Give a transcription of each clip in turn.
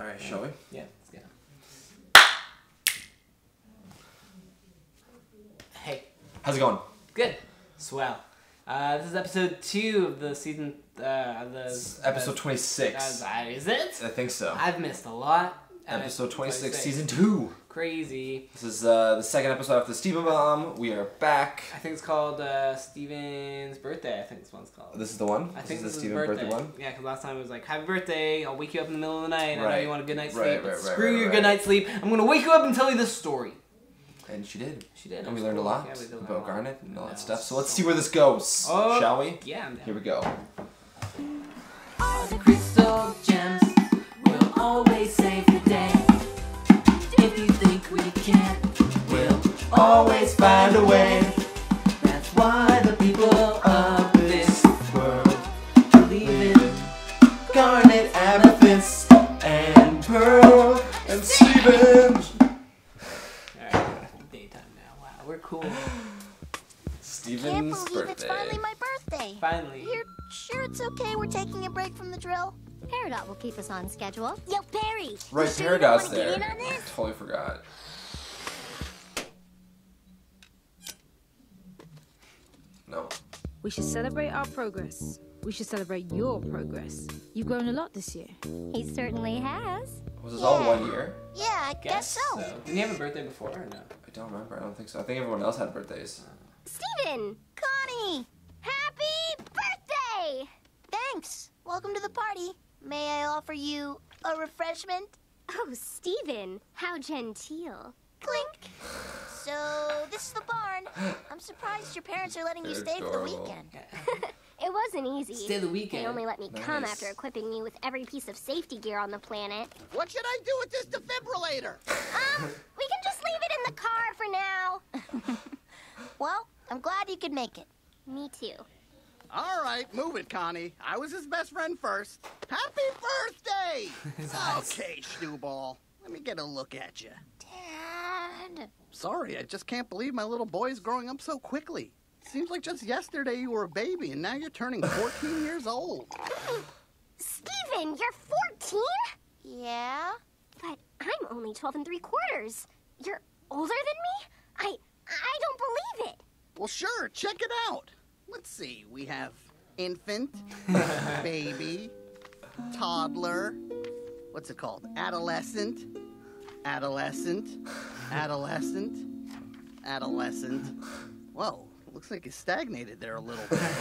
All right, shall we? Yeah, let's get him. Hey, How's it going? good. Swell. Uh, this is episode two of the season. Uh, the It's episode the- 26. uh, is it? I think so. I've missed a lot. Episode it's 26, season 2. Crazy. This is uh, the second episode after the Steven Bomb. We are back. I think it's called uh, Steven's birthday. I think this one's called. This is the one? I this think is this the is Steven birthday. birthday one? Yeah, because last time it was like, "Happy birthday! I'll wake you up in the middle of the night. Right. I know you want a good night's Right, sleep, right, but right, screw right, your right. good night's sleep. I'm gonna wake you up and tell you this story." And she did. She did. And we was learned a lot Yeah, we a about lot. Garnet and all Yeah, that stuff. So let's see where this goes. Oh, Shall we? Yeah, I'm down. Here we go. Always find a way. That's why the people of this world believe in garnet, amethyst, and pearl. And Steven! Alright, daytime now. Wow, we're cool. Steven's Can't Steven's believe it's finally my birthday. Finally. You're sure it's okay we're taking a break from the drill? Peridot will keep us on schedule. Yo, Barry! Right, you sure you Peridot's there. Get in on I totally forgot. No. We should celebrate our progress. We should celebrate your progress. You've grown a lot this year. He certainly has. Was this all one year? Yeah, I guess, so. Didn't you have a birthday before or no? I don't remember. I don't think so. I think everyone else had birthdays. Steven! Connie! Happy birthday! Thanks. Welcome to the party. May I offer you a refreshment? Oh, Steven, how genteel. Clink. So, this is the barn. I'm surprised your parents are letting you They're stay for the weekend. It wasn't easy. Stay the weekend. They only let me come after equipping me with every piece of safety gear on the planet. What should I do with this defibrillator? Um, we can just leave it in the car for now. Well, I'm glad you could make it. Me too. All right, move it, Connie. I was his best friend first. Happy birthday! His eyes. okay, Schnewball. Let me get a look at you. Sorry, I just can't believe my little boy's growing up so quickly. Seems like just yesterday you were a baby and now you're turning 14 years old. Steven, you're 14? Yeah? But I'm only 12 and three quarters. You're older than me? I I don't believe it. Well, sure, check it out. Let's see, we have infant, baby, toddler, what's it called? Adolescent, adolescent, adolescent, adolescent. Whoa, looks like it stagnated there a little bit.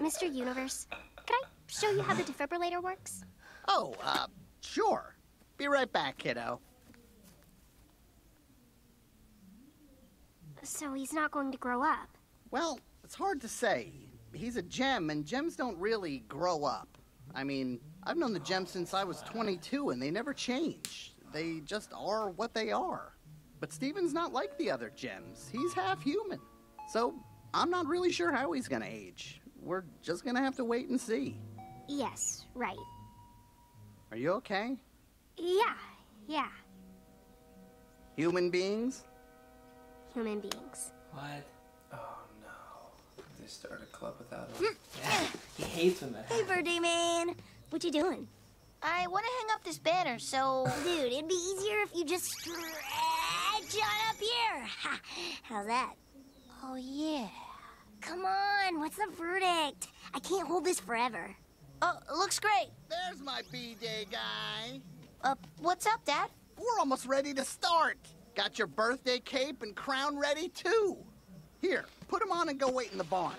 Mr. Universe, can I show you how the defibrillator works? Oh, uh, sure. Be right back, kiddo. So he's not going to grow up. Well, it's hard to say. He's a gem, and gems don't really grow up. I mean, I've known the gems since I was 22, and they never change. They just are what they are. But Steven's not like the other gems. He's half human. So, I'm not really sure how he's gonna age. We're just gonna have to wait and see. Yes, right. Are you okay? Yeah, yeah. Human beings? Human beings. What? Oh no. They start a club without him. Mm. He hates when that Hey, happens. birthday man. What you doing? I want to hang up this banner, so. Dude, it'd be easier if you just stretch on up here. Ha, How's that? Oh, yeah. Come on, what's the verdict? I can't hold this forever. Oh, looks great. There's my B-Day guy. Uh, what's up, Dad? We're almost ready to start. Got your birthday cape and crown ready, too. Here, put them on and go wait in the barn.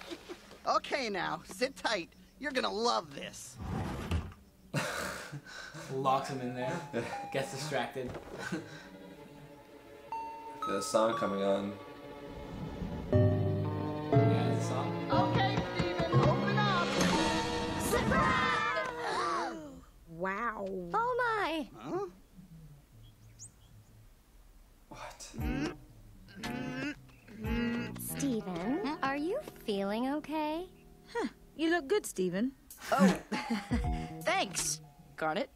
okay, now, sit tight. You're gonna love this. Locks him in there. Gets distracted. The song coming on. yeah, it's a song. Okay, Steven, open up. Wow. Oh my! Huh? What? Steven, are you feeling okay? Huh. You look good, Steven. Oh, thanks, Garnet.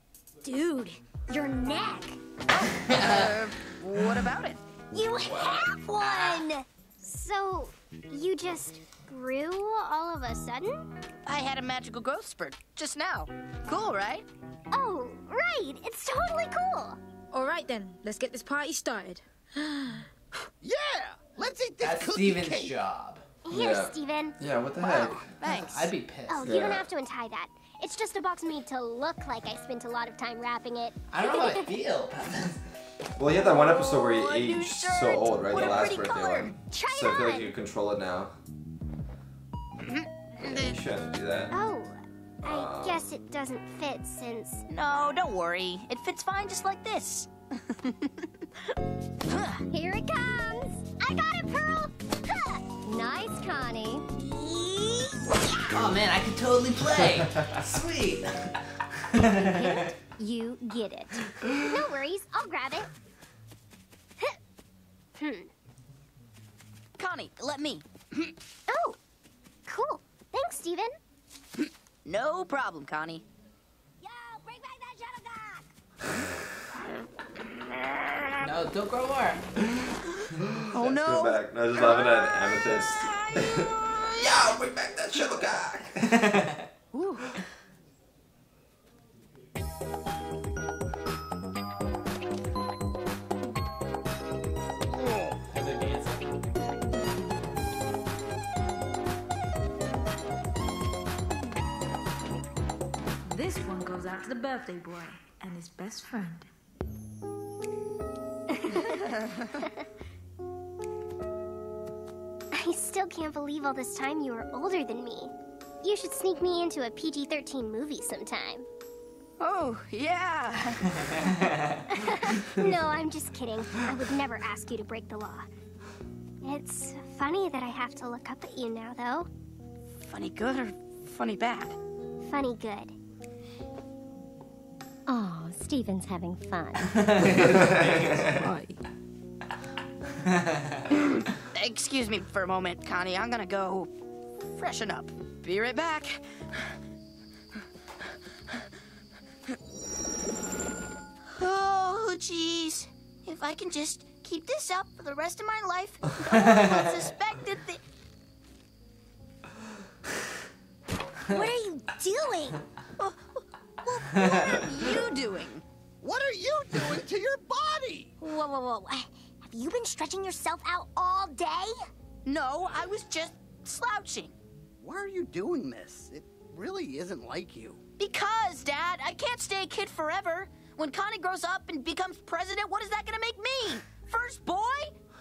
Dude, your neck! Uh, what about it? You have one! So, you just grew all of a sudden? I had a magical growth spurt just now. Cool, right? Oh, right. It's totally cool. All right then, let's get this party started. Yeah! Let's eat this That's cookie Steven's cake. job. Here, Yeah. Steven. Yeah, what the heck? Thanks. I'd be pissed. Oh, you don't have to untie that. It's just a box made to look like I spent a lot of time wrapping it. I don't know how I feel. Well, you had that one episode where Oh, he aged so old, right? What the last birthday color. one. Try so I feel like you control it now. Mm-hmm. Yeah, you shouldn't do that. Oh, I Oh. guess it doesn't fit since. No, don't worry. It fits fine just like this. Here it comes! I got it, Pearl! Huh. Nice, Connie. oh man, I could totally play. Sweet. You get it. No worries, I'll grab it. Hmm. Connie, let me. Oh, cool. Thanks, Steven. No problem, Connie. Yo, bring back that shuttlecock! No, don't grow more. Oh Go no. back. No, I was just laughing at Amethyst. Yo, bring back that shuttlecock. Ooh. This one goes out to the birthday boy and his best friend. I still can't believe all this time you were older than me. You should sneak me into a PG 13 movie sometime. Oh, yeah. no, I'm just kidding. I would never ask you to break the law. It's funny that I have to look up at you now, though. funny good or funny bad? Funny good. Oh, Steven's having fun. Excuse me for a moment, Connie. I'm gonna go freshen up. Be right back. Oh, jeez. If I can just keep this up for the rest of my life, no one will suspect that the... what are you doing? What are you doing? What are you doing to your body? Whoa, whoa, whoa. Have you been stretching yourself out all day? No, I was just slouching. Why are you doing this? It really isn't like you. Because, Dad, I can't stay a kid forever. When Connie grows up and becomes president, what is that gonna make me? First boy?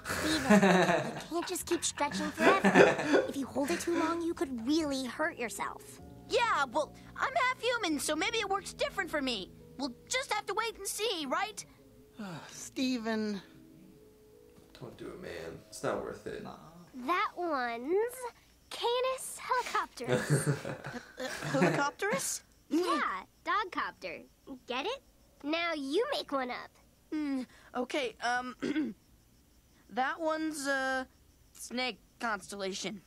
Steven, you can't just keep stretching forever. If you hold it too long, you could really hurt yourself. Yeah, well, I'm half human, so maybe it works different for me. We'll just have to wait and see, right? Steven. Don't do it, man. It's not worth it. That one's Canis helicopter. Helicopterus? yeah, dog copter. Get it? Now you make one up. Hmm, okay, um, that one's, uh, snake constellation.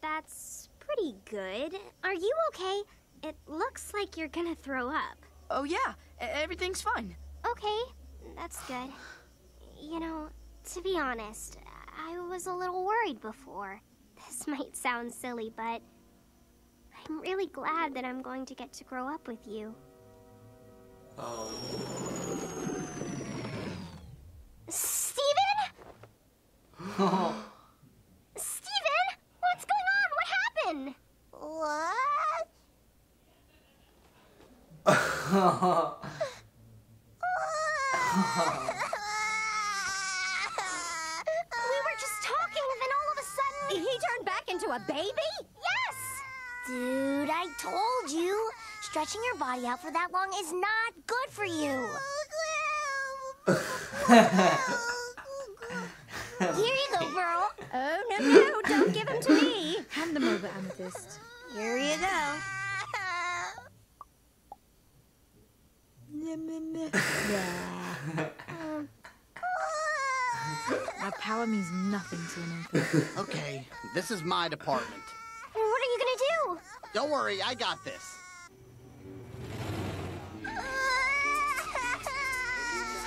That's pretty good. Are you okay? It looks like you're gonna throw up. Oh, yeah, everything's fine. Okay, that's good. You know, to be honest, I was a little worried before. This might sound silly, but I'm really glad that I'm going to get to grow up with you. Um, Steven? Steven? What's going on? What happened? What? We turned back into a baby? Yes! Dude, I told you. Stretching your body out for that long is not good for you. Here you go, girl. Oh, no, no, don't give him to me. Hand them over, Amethyst. Here you go. My power means nothing to an infant. Okay, this is my department. What are you gonna do? Don't worry, I got this.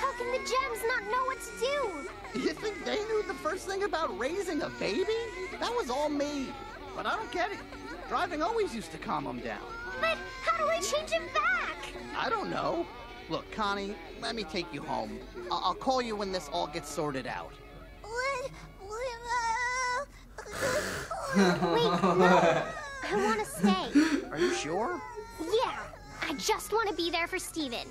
How can the gems not know what to do? You think they knew the first thing about raising a baby? That was all me. But I don't get it. Driving always used to calm them down. But how do I change him back? I don't know. Look, Connie, let me take you home. I- I'll call you when this all gets sorted out. What? Wait, no. I want to stay. Are you sure? Yeah, I just want to be there for Steven.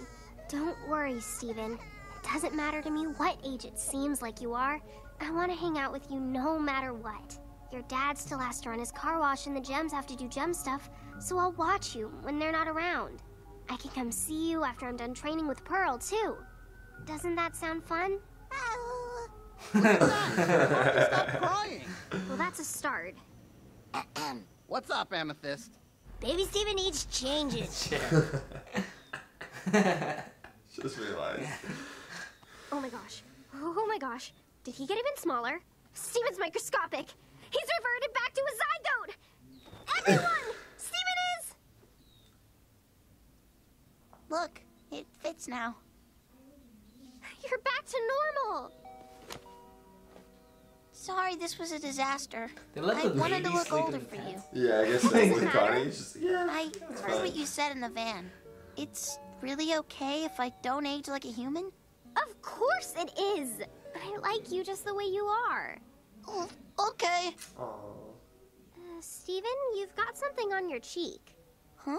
Don't worry, Steven. It doesn't matter to me what age it seems like you are. I want to hang out with you no matter what. Your dad still has to run his car wash and the gems have to do gem stuff, so I'll watch you when they're not around. I can come see you after I'm done training with Pearl, too. Doesn't that sound fun? Stop crying. Well, that's a start. What's up, Amethyst? Baby Steven needs changes. Just realized. Oh my gosh. Oh my gosh. Did he get even smaller? Steven's microscopic. He's reverted back to a zygote. Everyone! Steven is. Look, it fits now. You're back to normal. Sorry, this was a disaster. They let I wanted to look older for you. Yeah, I guess so. Doesn't With matter. Connie, it's just yeah. I heard fine. what you said in the van. It's really okay if I don't age like a human? Of course it is. I like you just the way you are. Oh, okay. Aw. Uh, Steven, you've got something on your cheek. Huh?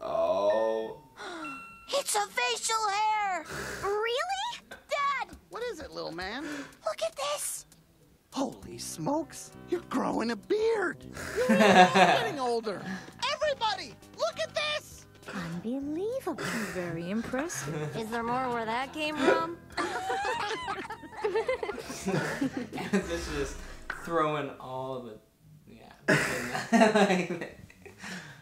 Oh. It's a facial hair! Really? Dad, What is it, little man? look at this! Holy smokes, you're growing a beard. You're really getting older. Everybody, look at this. Unbelievable. Very impressive. Is there more where that came from? Amethyst just throwing all the yeah.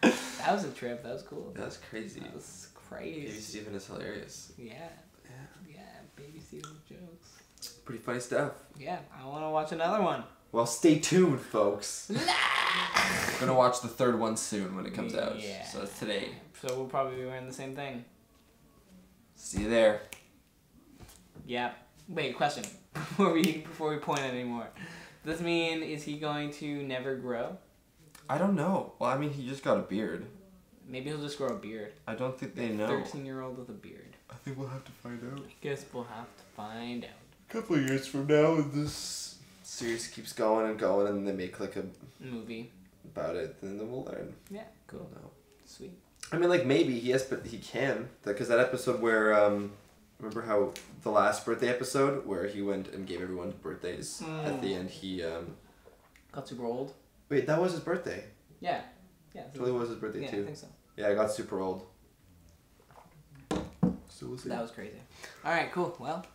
that was a trip. That was cool. That's crazy. That was Baby. Steven is hilarious. Yeah. Yeah. Yeah, Baby Steven jokes. Pretty funny stuff. Yeah. I want to watch another one. Well, stay tuned, folks. Gonna watch the third one soon when it comes out. Yeah. So it's today. So we'll probably be wearing the same thing. See you there. Yeah. Wait, question. Before we before we point anymore. Does this mean is he going to never grow? I don't know. Well, I mean, he just got a beard. Maybe he'll just grow a beard. I don't think they know. Thirteen year old with a beard. I think we'll have to find out. Guess we'll have to find out. A couple of years from now, and this series keeps going and going, and they make like a Movie. about it, then we'll learn. Yeah. Cool. No. Sweet. I mean, like maybe he has, but he can because that episode where um, remember how the last birthday episode where he went and gave everyone birthdays at the end. He um, Got super old. wait, that was his birthday. Yeah. Yeah. Totally was his birthday yeah, I too. think so. Yeah, I got super old. So we'll see. That was crazy. All right, cool. Well,